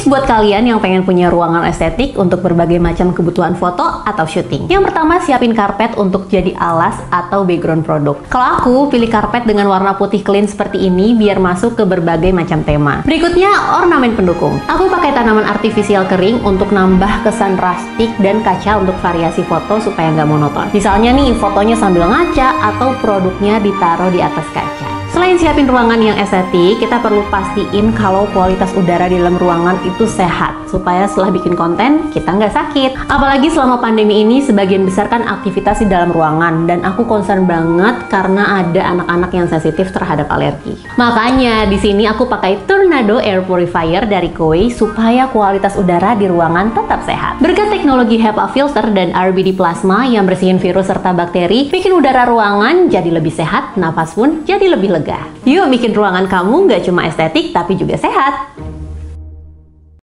Tips buat kalian yang pengen punya ruangan estetik untuk berbagai macam kebutuhan foto atau syuting. Yang pertama, siapin karpet untuk jadi alas atau background produk. Kalau aku pilih karpet dengan warna putih clean seperti ini biar masuk ke berbagai macam tema. Berikutnya, ornamen pendukung. Aku pakai tanaman artifisial kering untuk nambah kesan rustic dan kaca untuk variasi foto supaya nggak monoton. Misalnya nih, fotonya sambil ngaca atau produknya ditaruh di atas kaca. Selain siapin ruangan yang estetik, kita perlu pastiin kalau kualitas udara di dalam ruangan itu sehat supaya setelah bikin konten kita nggak sakit. Apalagi selama pandemi ini sebagian besar kan aktivitas di dalam ruangan dan aku concern banget karena ada anak-anak yang sensitif terhadap alergi. Makanya di sini aku pakai Tornado Air Purifier dari Koi supaya kualitas udara di ruangan tetap sehat. Berkat teknologi HEPA filter dan RBD plasma yang bersihin virus serta bakteri, bikin udara ruangan jadi lebih sehat, napas pun jadi lebih lega. Yuk bikin ruangan kamu nggak cuma estetik tapi juga sehat.